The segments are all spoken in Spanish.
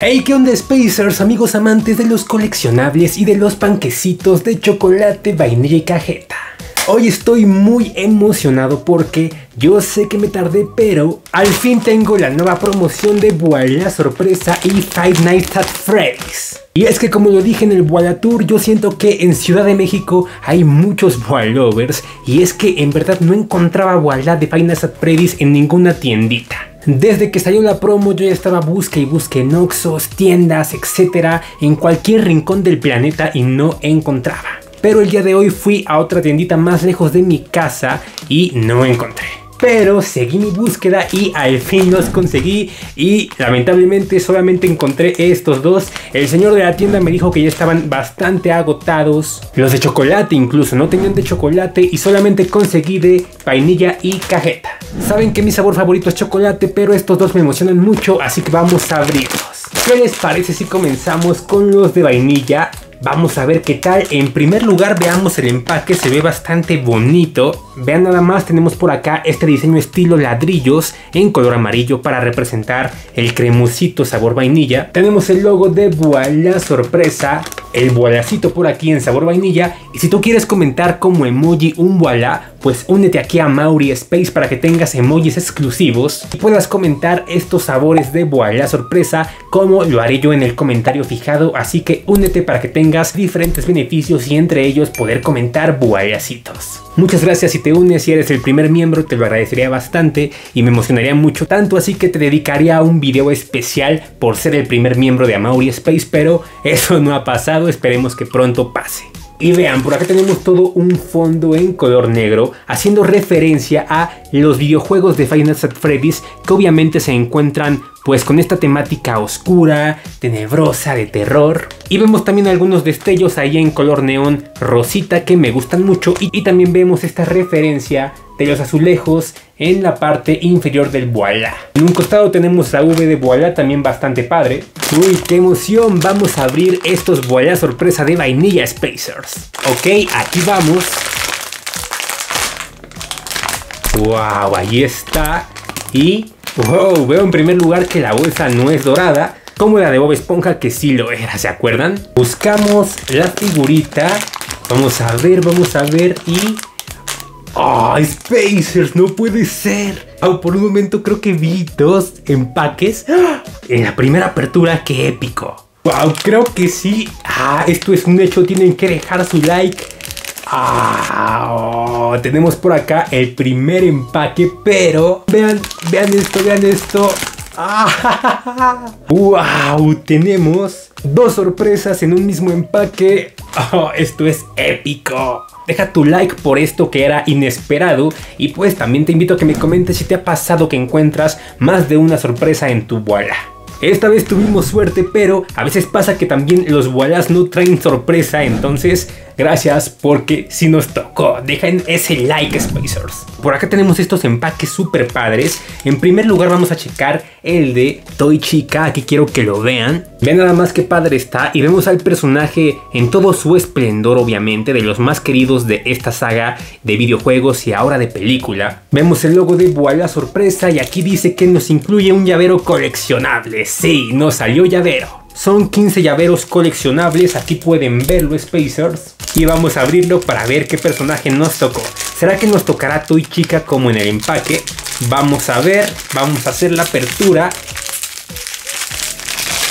Hey, ¿qué onda Spacers, amigos amantes de los coleccionables y de los panquecitos de chocolate, vainilla y cajeta? Hoy estoy muy emocionado porque yo sé que me tardé, pero al fin tengo la nueva promoción de Voila Sorpresa y Five Nights at Freddy's. Y es que como lo dije en el Voila Tour, yo siento que en Ciudad de México hay muchos Voilovers y es que en verdad no encontraba Voila de Five Nights at Freddy's en ninguna tiendita. Desde que salió la promo yo ya estaba busca y busca en Oxos, tiendas, etcétera, en cualquier rincón del planeta y no encontraba. Pero el día de hoy fui a otra tiendita más lejos de mi casa y no encontré. Pero seguí mi búsqueda y al fin los conseguí y lamentablemente solamente encontré estos dos. El señor de la tienda me dijo que ya estaban bastante agotados. Los de chocolate incluso, no tenían de chocolate y solamente conseguí de vainilla y cajeta. Saben que mi sabor favorito es chocolate, pero estos dos me emocionan mucho, así que vamos a abrirlos. ¿Qué les parece si comenzamos con los de vainilla? Vamos a ver qué tal. En primer lugar veamos el empaque, se ve bastante bonito. Vean nada más, tenemos por acá este diseño estilo ladrillos en color amarillo para representar el cremosito sabor vainilla. Tenemos el logo de Voila Sorpresa, el voilacito por aquí en sabor vainilla. Y si tú quieres comentar como emoji un voila, pues únete aquí a Mauri Space para que tengas emojis exclusivos y puedas comentar estos sabores de voila sorpresa como lo haré yo en el comentario fijado. Así que únete para que tengas diferentes beneficios y entre ellos poder comentar voilacitos. Muchas gracias si te unes, si eres el primer miembro te lo agradecería bastante y me emocionaría mucho tanto así que te dedicaría a un video especial por ser el primer miembro de Amauri Space, pero eso no ha pasado, esperemos que pronto pase. Y vean, por acá tenemos todo un fondo en color negro, haciendo referencia a los videojuegos de Final Fantasy Freddy's que obviamente se encuentran pues con esta temática oscura, tenebrosa, de terror. Y vemos también algunos destellos ahí en color neón rosita que me gustan mucho y también vemos esta referencia de los azulejos en la parte inferior del Voila. En un costado tenemos la V de Voila también bastante padre. Uy, qué emoción, vamos a abrir estos Voila sorpresa de vainilla Spacers. Ok, aquí vamos. Wow, ahí está. Y, wow, veo en primer lugar que la bolsa no es dorada, como la de Bob Esponja que sí lo era, ¿se acuerdan? Buscamos la figurita. Vamos a ver, vamos a ver y ¡Oh, Spacers! ¡No puede ser! Oh, por un momento creo que vi dos empaques en la primera apertura. ¡Qué épico! ¡Wow! Creo que sí. Ah, esto es un hecho. Tienen que dejar su like. Ah, oh, tenemos por acá el primer empaque, pero vean, vean esto, vean esto. Ah, ¡Wow! Tenemos dos sorpresas en un mismo empaque. Oh, esto es épico. Deja tu like por esto que era inesperado y pues también te invito a que me comentes si te ha pasado que encuentras más de una sorpresa en tu bola. Esta vez tuvimos suerte, pero a veces pasa que también los voilas no traen sorpresa, entonces gracias porque si nos tocó. Dejen ese like, Spacers. Por acá tenemos estos empaques súper padres. En primer lugar vamos a checar el de Toy Chica, aquí quiero que lo vean. Vean nada más que padre está y vemos al personaje en todo su esplendor, obviamente, de los más queridos de esta saga de videojuegos y ahora de película. Vemos el logo de Voila Sorpresa y aquí dice que nos incluye un llavero coleccionable. Sí, nos salió llavero. Son 15 llaveros coleccionables, aquí pueden verlo Spacers. Y vamos a abrirlo para ver qué personaje nos tocó. ¿Será que nos tocará Toy Chica como en el empaque? Vamos a ver, vamos a hacer la apertura.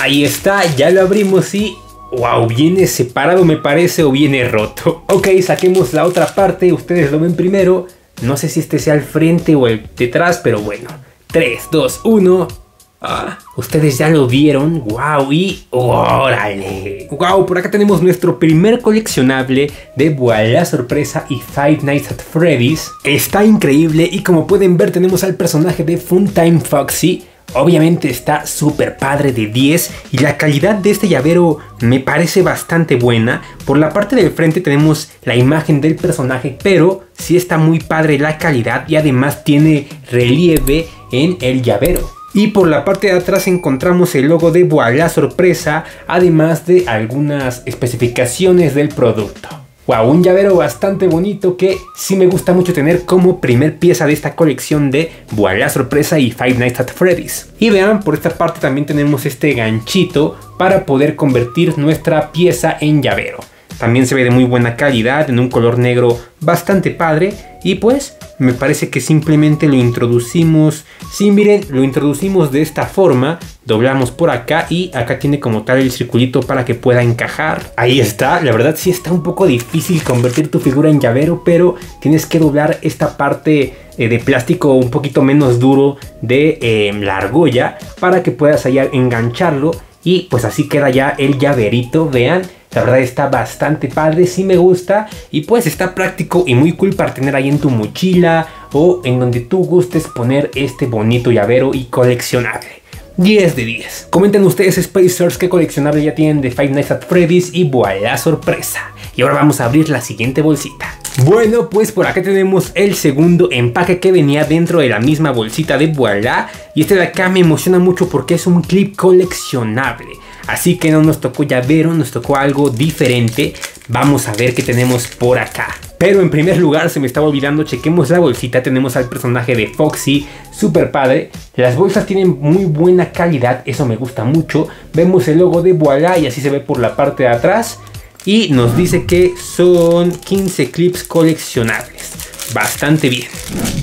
Ahí está, ya lo abrimos y... Wow, viene separado me parece o viene roto. Ok, saquemos la otra parte, ustedes lo ven primero. No sé si este sea el frente o el detrás, pero bueno. 3, 2, 1. Ah, ustedes ya lo vieron, wow, y órale. Wow, por acá tenemos nuestro primer coleccionable de Voila Sorpresa y Five Nights at Freddy's. Está increíble y como pueden ver tenemos al personaje de Funtime Foxy. Obviamente está súper padre de 10 y la calidad de este llavero me parece bastante buena. Por la parte del frente tenemos la imagen del personaje, pero sí está muy padre la calidad y además tiene relieve en el llavero. Y por la parte de atrás encontramos el logo de Voila Sorpresa, además de algunas especificaciones del producto. Wow, un llavero bastante bonito que sí me gusta mucho tener como primer pieza de esta colección de Voilà Sorpresa y Five Nights at Freddy's. Y vean, por esta parte también tenemos este ganchito para poder convertir nuestra pieza en llavero. También se ve de muy buena calidad, en un color negro bastante padre. Y pues me parece que simplemente lo introducimos. Sí, miren, lo introducimos de esta forma. Doblamos por acá y acá tiene como tal el circulito para que pueda encajar. Ahí está, la verdad sí está un poco difícil convertir tu figura en llavero, pero tienes que doblar esta parte eh, de plástico un poquito menos duro de eh, la argolla para que puedas allá engancharlo y pues así queda ya el llaverito, vean. La verdad está bastante padre, sí me gusta y pues está práctico y muy cool para tener ahí en tu mochila o en donde tú gustes poner este bonito llavero y coleccionable. 10 de 10. Comenten ustedes Spacers qué coleccionable ya tienen de Five Nights at Freddy's y voilà sorpresa. Y ahora vamos a abrir la siguiente bolsita. Bueno, pues por acá tenemos el segundo empaque que venía dentro de la misma bolsita de Voilà. Y este de acá me emociona mucho porque es un clip coleccionable. Así que no nos tocó llavero, nos tocó algo diferente. Vamos a ver qué tenemos por acá. Pero en primer lugar se me estaba olvidando, chequemos la bolsita, tenemos al personaje de Foxy, super padre. Las bolsas tienen muy buena calidad, eso me gusta mucho. Vemos el logo de Voilà y así se ve por la parte de atrás. Y nos dice que son 15 clips coleccionables. Bastante bien.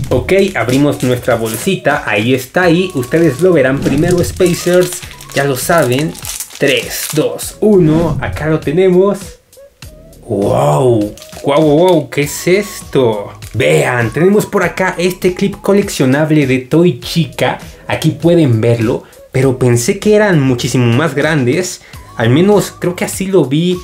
Ok, abrimos nuestra bolsita, ahí está y ustedes lo verán primero Spacers, ya lo saben, 3, 2, 1. Acá lo tenemos. ¡Wow! ¡Wow, wow! ¿Qué es esto? Vean, tenemos por acá este clip coleccionable de Toy Chica. Aquí pueden verlo. Pero pensé que eran muchísimo más grandes. Al menos creo que así lo vi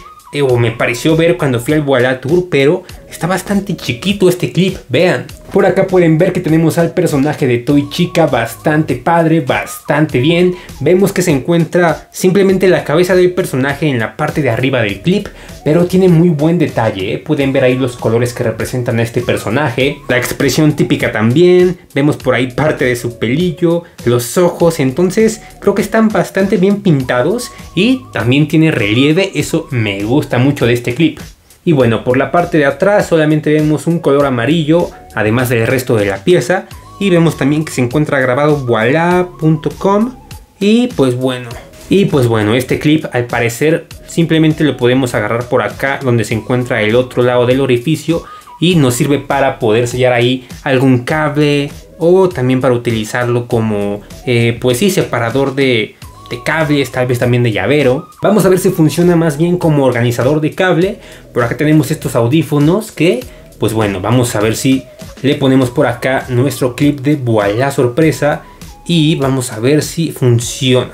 me pareció ver cuando fui al Voila Tour, pero está bastante chiquito este clip, vean. Por acá pueden ver que tenemos al personaje de Toy Chica bastante padre, bastante bien. Vemos que se encuentra simplemente la cabeza del personaje en la parte de arriba del clip, pero tiene muy buen detalle. ¿eh? Pueden ver ahí los colores que representan a este personaje, la expresión típica también. Vemos por ahí parte de su pelillo, los ojos, entonces creo que están bastante bien pintados y también tiene relieve, eso me gusta mucho de este clip. Y bueno, por la parte de atrás solamente vemos un color amarillo, además del resto de la pieza. Y vemos también que se encuentra grabado voila.com. Y pues bueno. Y pues bueno, este clip al parecer simplemente lo podemos agarrar por acá donde se encuentra el otro lado del orificio. Y nos sirve para poder sellar ahí algún cable o también para utilizarlo como eh, pues sí separador de, de cables, tal vez también de llavero. Vamos a ver si funciona más bien como organizador de cable. Por acá tenemos estos audífonos que, pues bueno, vamos a ver si le ponemos por acá nuestro clip de Voilà sorpresa y vamos a ver si funciona.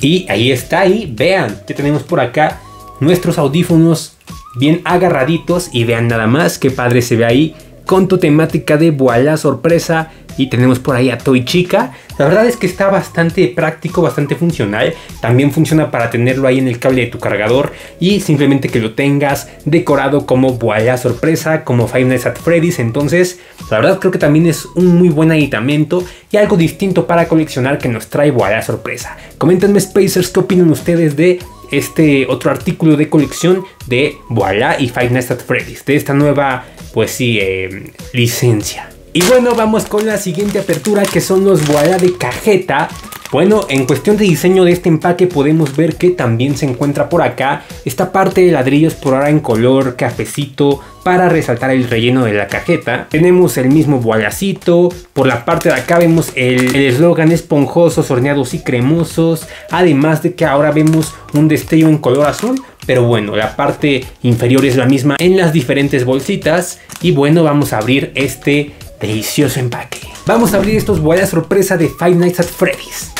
Y ahí está, y vean, que tenemos por acá nuestros audífonos bien agarraditos y vean nada más qué padre se ve ahí con tu temática de Voilà sorpresa y tenemos por ahí a Toy Chica. La verdad es que está bastante práctico, bastante funcional. También funciona para tenerlo ahí en el cable de tu cargador y simplemente que lo tengas decorado como Voilà sorpresa, como Five Nights at Freddy's. Entonces, la verdad creo que también es un muy buen aditamento y algo distinto para coleccionar que nos trae Voilà sorpresa. Coméntenme Spacers qué opinan ustedes de este otro artículo de colección de Voilà y Five Nights at Freddy's, de esta nueva, pues sí, eh, licencia. Y bueno, vamos con la siguiente apertura que son los Voilà de cajeta. Bueno, en cuestión de diseño de este empaque podemos ver que también se encuentra por acá esta parte de ladrillos por ahora en color cafecito para resaltar el relleno de la cajeta. Tenemos el mismo voilacito, por la parte de acá vemos el eslogan esponjosos, horneados y cremosos, además de que ahora vemos un destello en color azul, pero bueno, la parte inferior es la misma en las diferentes bolsitas y bueno, vamos a abrir este delicioso empaque. Vamos a abrir estos bolas sorpresa de Five Nights at Freddy's.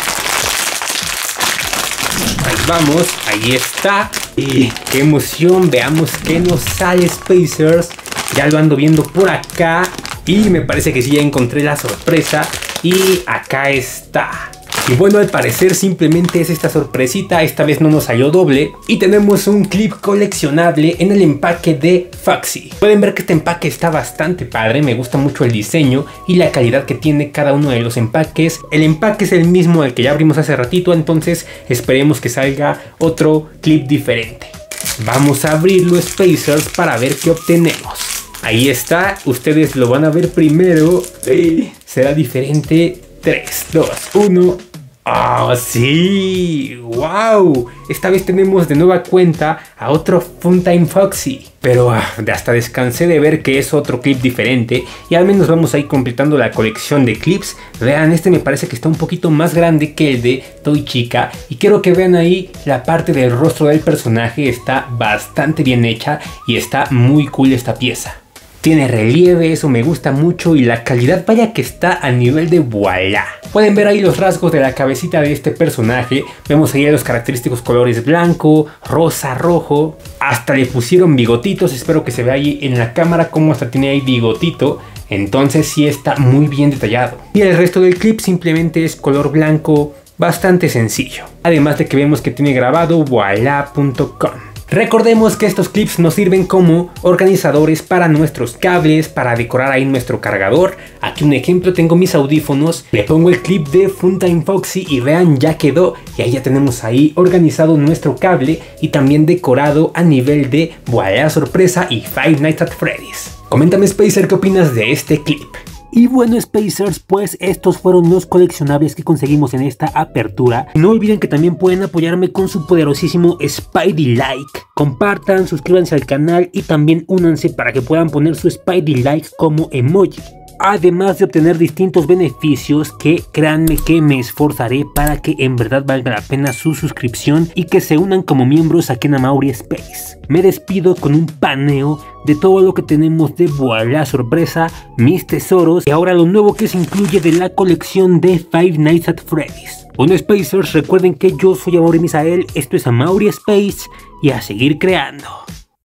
Vamos, ahí está. Y qué emoción, veamos qué nos sale Spacers. Ya lo ando viendo por acá. Y me parece que sí ya encontré la sorpresa. Y acá está. Y bueno, al parecer simplemente es esta sorpresita, esta vez no nos salió doble. Y tenemos un clip coleccionable en el empaque de Foxy. Pueden ver que este empaque está bastante padre, me gusta mucho el diseño y la calidad que tiene cada uno de los empaques. El empaque es el mismo al que ya abrimos hace ratito, entonces esperemos que salga otro clip diferente. Vamos a abrirlo Spacers para ver qué obtenemos. Ahí está, ustedes lo van a ver primero. será diferente. 3, 2, 1. ¡Ah, sí! ¡Wow! Esta vez tenemos de nueva cuenta a otro Funtime Foxy. Pero ah, hasta descansé de ver que es otro clip diferente y al menos vamos a ir completando la colección de clips. Vean, este me parece que está un poquito más grande que el de Toy Chica y quiero que vean ahí la parte del rostro del personaje está bastante bien hecha y está muy cool esta pieza. Tiene relieve, eso me gusta mucho y la calidad vaya que está a nivel de voilà. Pueden ver ahí los rasgos de la cabecita de este personaje. Vemos ahí los característicos colores blanco, rosa, rojo. Hasta le pusieron bigotitos, espero que se vea ahí en la cámara como hasta tiene ahí bigotito. Entonces sí está muy bien detallado. Y el resto del clip simplemente es color blanco, bastante sencillo. Además de que vemos que tiene grabado voilà.com. Recordemos que estos clips nos sirven como organizadores para nuestros cables, para decorar ahí nuestro cargador. Aquí un ejemplo, tengo mis audífonos, le pongo el clip de Funtime Foxy y vean ya quedó. Y ahí ya tenemos ahí organizado nuestro cable y también decorado a nivel de Voilà Sorpresa y Five Nights at Freddy's. Coméntame Spacer qué opinas de este clip. Y bueno Spacers, pues estos fueron los coleccionables que conseguimos en esta apertura. No olviden que también pueden apoyarme con su poderosísimo Spidey Like. Compartan, suscríbanse al canal y también únanse para que puedan poner su Spidey Like como emoji además de obtener distintos beneficios que créanme que me esforzaré para que en verdad valga la pena su suscripción y que se unan como miembros aquí en Amauri Space. Me despido con un paneo de todo lo que tenemos de Voilà Sorpresa, mis tesoros y ahora lo nuevo que se incluye de la colección de Five Nights at Freddy's. Bueno Spacers, recuerden que yo soy Amauri Misael, esto es Amauri Space y a seguir creando.